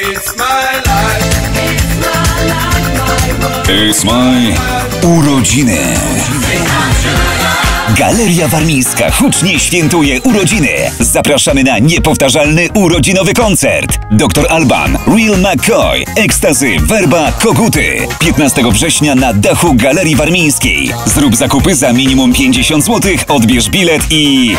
It's my life. It's my urodziny. Galeria Warmińska hucznie świętuje urodziny. Zapraszamy na niepowtarzalny urodzinowy koncert. Dr Alban, Real McCoy, Ekstazy, Werba, Koguty. 15 września na dachu Galerii Warmińskiej. Zrób zakupy za minimum 50 zł, odbierz bilet i...